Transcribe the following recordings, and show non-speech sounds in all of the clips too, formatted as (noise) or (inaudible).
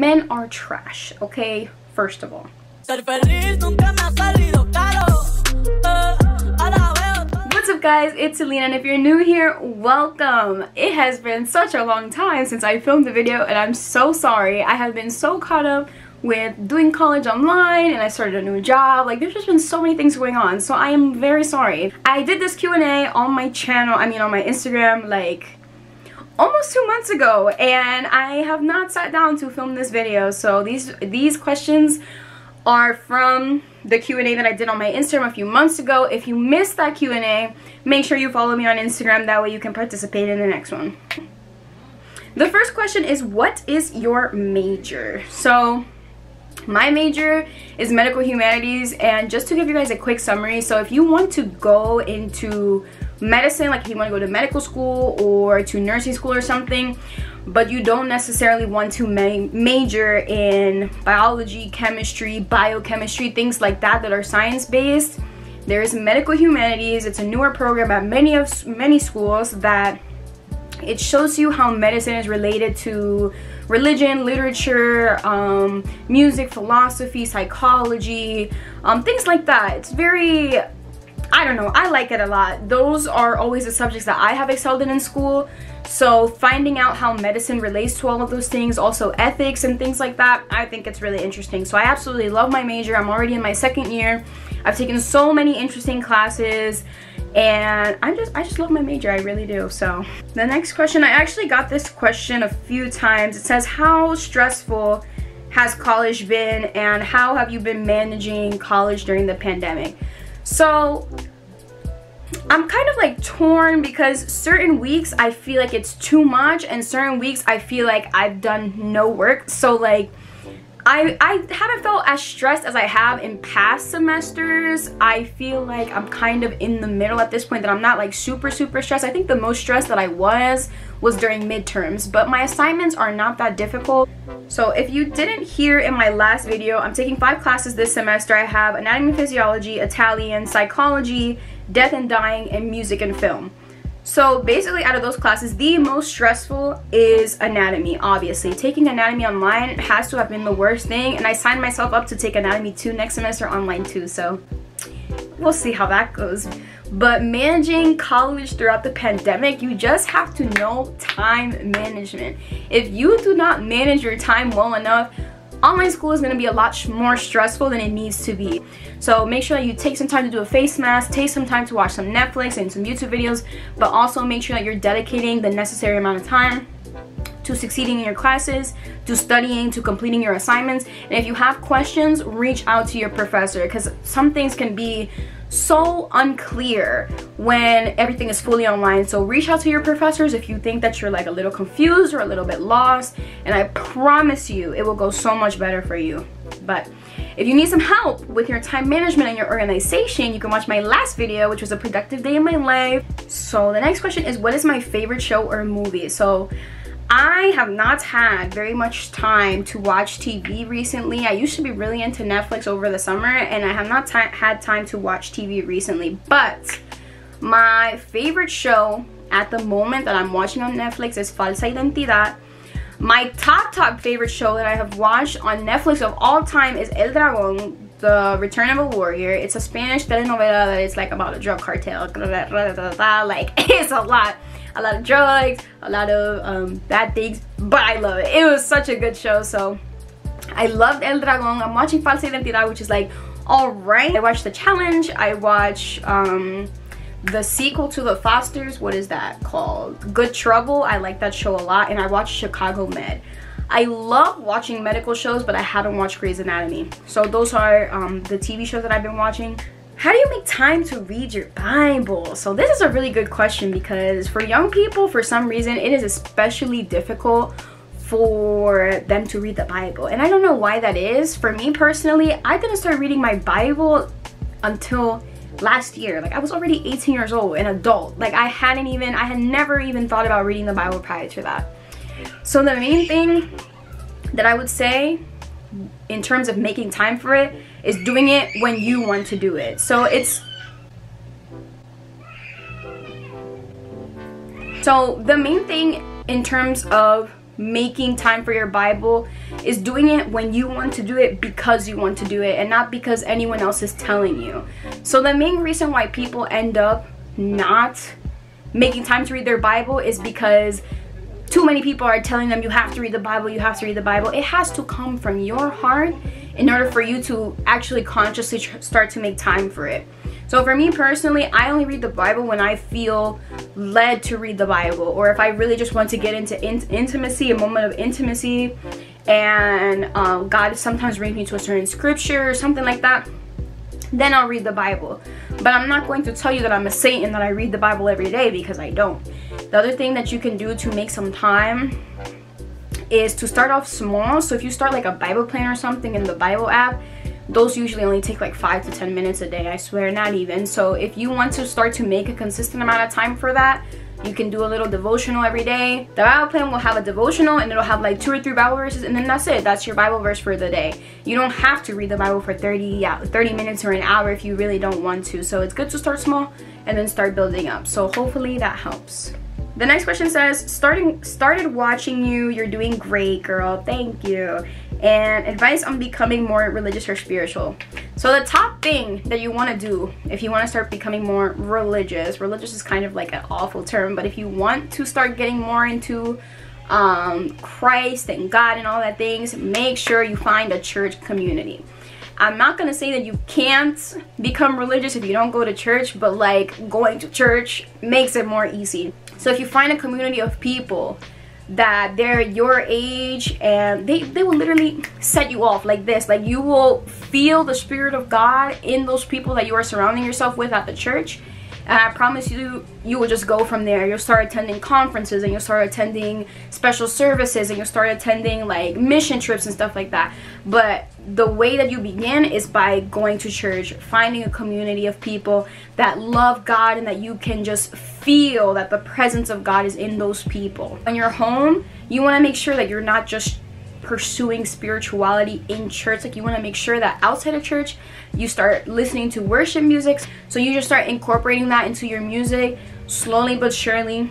Men are trash, okay? First of all. What's up guys, it's Alyna and if you're new here, welcome! It has been such a long time since I filmed the video and I'm so sorry. I have been so caught up with doing college online and I started a new job. Like there's just been so many things going on so I am very sorry. I did this Q&A on my channel, I mean on my Instagram like almost two months ago and I have not sat down to film this video so these these questions are from the Q&A that I did on my Instagram a few months ago. If you missed that Q&A, make sure you follow me on Instagram. That way you can participate in the next one. The first question is, what is your major? So, my major is medical humanities and just to give you guys a quick summary, so if you want to go into medicine, like if you want to go to medical school or to nursing school or something, but you don't necessarily want to ma major in biology, chemistry, biochemistry, things like that that are science-based, there's medical humanities. It's a newer program at many of many schools that it shows you how medicine is related to religion, literature, um, music, philosophy, psychology, um, things like that. It's very I don't know, I like it a lot. Those are always the subjects that I have excelled in in school. So finding out how medicine relates to all of those things, also ethics and things like that, I think it's really interesting. So I absolutely love my major. I'm already in my second year. I've taken so many interesting classes and I'm just I just love my major I really do so the next question I actually got this question a few times it says how stressful has college been and how have you been managing college during the pandemic so I'm kind of like torn because certain weeks I feel like it's too much and certain weeks I feel like I've done no work. So like I, I haven't felt as stressed as I have in past semesters. I feel like I'm kind of in the middle at this point that I'm not like super super stressed. I think the most stressed that I was was during midterms but my assignments are not that difficult. So if you didn't hear in my last video, I'm taking five classes this semester. I have anatomy and physiology, Italian, psychology, death and dying, and music and film. So basically out of those classes, the most stressful is anatomy, obviously. Taking anatomy online has to have been the worst thing and I signed myself up to take anatomy 2 next semester online too, so we'll see how that goes. But managing college throughout the pandemic, you just have to know time management. If you do not manage your time well enough, online school is going to be a lot more stressful than it needs to be. So make sure that you take some time to do a face mask, take some time to watch some Netflix and some YouTube videos, but also make sure that you're dedicating the necessary amount of time to succeeding in your classes, to studying, to completing your assignments. And if you have questions, reach out to your professor because some things can be so unclear when everything is fully online. So reach out to your professors if you think that you're like a little confused or a little bit lost. And I promise you, it will go so much better for you. But if you need some help with your time management and your organization, you can watch my last video, which was a productive day in my life. So the next question is, what is my favorite show or movie? So I have not had very much time to watch TV recently. I used to be really into Netflix over the summer and I have not had time to watch TV recently. But my favorite show at the moment that I'm watching on Netflix is Falsa Identidad. My top top favorite show that I have watched on Netflix of all time is El Dragón, The Return of a Warrior. It's a Spanish telenovela that is like about a drug cartel. (laughs) Like (laughs) it's a lot a lot of drugs, a lot of um, bad things, but I love it. It was such a good show, so I loved El Dragón. I'm watching Falsa Identidad, which is like, alright. I watched The Challenge, I watch um, the sequel to The Fosters, what is that called? Good Trouble, I like that show a lot, and I watched Chicago Med. I love watching medical shows, but I haven't watched Grey's Anatomy. So those are um, the TV shows that I've been watching. How do you make time to read your Bible? So this is a really good question because for young people, for some reason, it is especially difficult for them to read the Bible. And I don't know why that is. For me personally, I didn't start reading my Bible until last year. Like I was already 18 years old, an adult. Like I hadn't even, I had never even thought about reading the Bible prior to that. So the main thing that I would say in terms of making time for it is doing it when you want to do it. So it's so the main thing in terms of making time for your Bible is doing it when you want to do it because you want to do it and not because anyone else is telling you. So the main reason why people end up not making time to read their Bible is because too many people are telling them you have to read the Bible, you have to read the Bible. It has to come from your heart in order for you to actually consciously start to make time for it. So for me personally, I only read the Bible when I feel led to read the Bible or if I really just want to get into in intimacy, a moment of intimacy and um, God sometimes brings me to a certain scripture or something like that then I'll read the Bible. But I'm not going to tell you that I'm a saint and that I read the Bible every day because I don't. The other thing that you can do to make some time is to start off small. So if you start like a Bible plan or something in the Bible app, those usually only take like 5 to 10 minutes a day, I swear, not even. So if you want to start to make a consistent amount of time for that, you can do a little devotional every day. The Bible plan will have a devotional and it'll have like two or three Bible verses and then that's it. That's your Bible verse for the day. You don't have to read the Bible for 30, yeah, 30 minutes or an hour if you really don't want to. So it's good to start small and then start building up. So hopefully that helps. The next question says, starting started watching you, you're doing great, girl. Thank you and advice on becoming more religious or spiritual. So the top thing that you want to do if you want to start becoming more religious, religious is kind of like an awful term, but if you want to start getting more into um, Christ and God and all that things, make sure you find a church community. I'm not gonna say that you can't become religious if you don't go to church, but like going to church makes it more easy. So if you find a community of people that they're your age and they, they will literally set you off like this like you will feel the spirit of god in those people that you are surrounding yourself with at the church and I promise you, you will just go from there. You'll start attending conferences and you'll start attending special services and you'll start attending like mission trips and stuff like that. But the way that you begin is by going to church, finding a community of people that love God and that you can just feel that the presence of God is in those people. When you're home, you want to make sure that you're not just pursuing spirituality in church. Like you want to make sure that outside of church you start listening to worship music. So you just start incorporating that into your music slowly but surely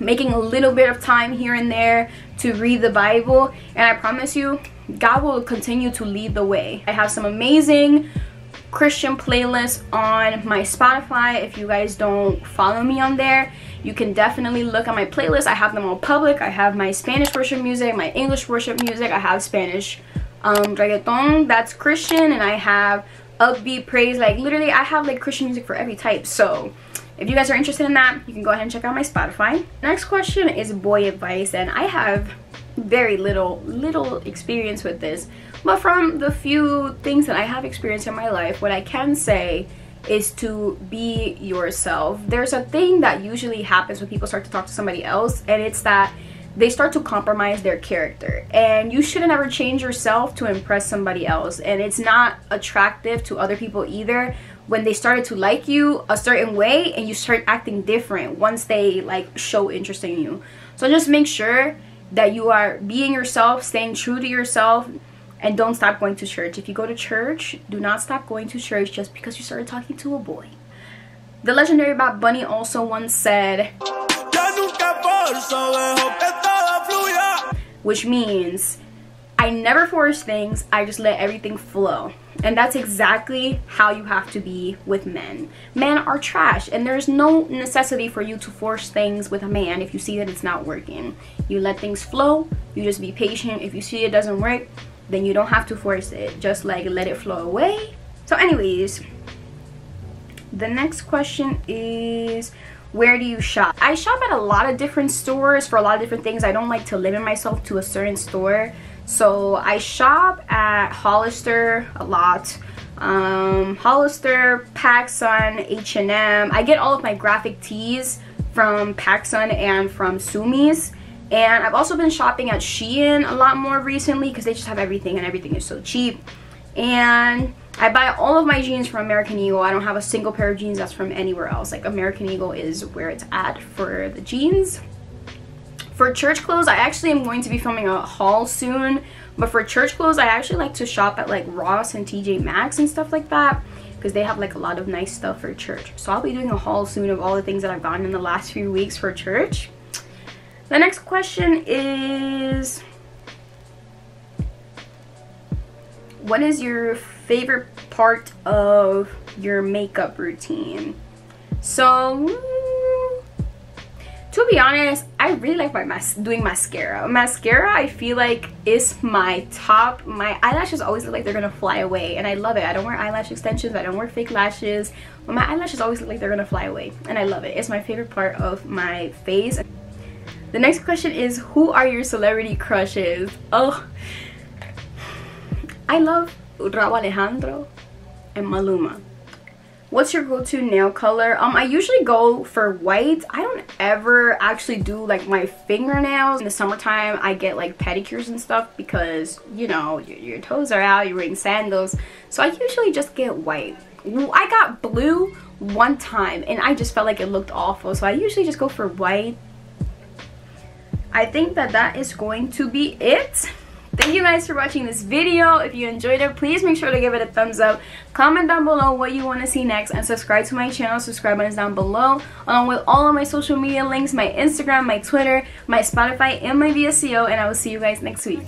making a little bit of time here and there to read the bible. And i promise you god will continue to lead the way. I have some amazing Christian playlist on my Spotify. If you guys don't follow me on there, you can definitely look at my playlist. I have them all public. I have my Spanish worship music, my English worship music. I have Spanish um, reggaeton, that's Christian, and I have upbeat praise. Like literally, I have like Christian music for every type. So if you guys are interested in that, you can go ahead and check out my Spotify. Next question is boy advice, and I have very little, little experience with this. But from the few things that I have experienced in my life, what I can say is to be yourself. There's a thing that usually happens when people start to talk to somebody else, and it's that they start to compromise their character. And you shouldn't ever change yourself to impress somebody else. And it's not attractive to other people either when they started to like you a certain way and you start acting different once they like show interest in you. So just make sure that you are being yourself, staying true to yourself, and don't stop going to church. If you go to church, do not stop going to church just because you started talking to a boy. The legendary Bad Bunny also once said, which means I never force things, I just let everything flow. And that's exactly how you have to be with men. Men are trash and there's no necessity for you to force things with a man if you see that it's not working. You let things flow, you just be patient. If you see it doesn't work, then you don't have to force it. Just like let it flow away. So anyways the next question is where do you shop? I shop at a lot of different stores for a lot of different things. I don't like to limit myself to a certain store. So i shop at hollister a lot. Um hollister pacsun h&m i get all of my graphic tees from pacsun and from Zumiez and I've also been shopping at Shein a lot more recently because they just have everything and everything is so cheap. And I buy all of my jeans from American Eagle. I don't have a single pair of jeans that's from anywhere else. Like American Eagle is where it's at for the jeans. For church clothes, I actually am going to be filming a haul soon. But for church clothes, I actually like to shop at like Ross and TJ Maxx and stuff like that because they have like a lot of nice stuff for church. So I'll be doing a haul soon of all the things that I've gotten in the last few weeks for church. The next question is What is your favorite part of your makeup routine? So, to be honest, I really like my mas doing mascara. Mascara, I feel like is my top. My eyelashes always look like they're gonna fly away, and I love it. I don't wear eyelash extensions. I don't wear fake lashes, but my eyelashes always look like they're gonna fly away, and I love it. It's my favorite part of my face. The next question is, who are your celebrity crushes? Oh, I love Rauw Alejandro and Maluma. What's your go-to nail color? Um i usually go for white. I don't ever actually do like my fingernails. In the summertime i get like pedicures and stuff because you know your, your toes are out you're wearing sandals. So i usually just get white. I got blue one time and i just felt like it looked awful. So i usually just go for white i think that that is going to be it Thank you guys for watching this video. If you enjoyed it, please make sure to give it a thumbs up. Comment down below what you want to see next and subscribe to my channel. Subscribe button is down below along with all of my social media links, my Instagram, my Twitter, my Spotify, and my VSCO. And I will see you guys next week.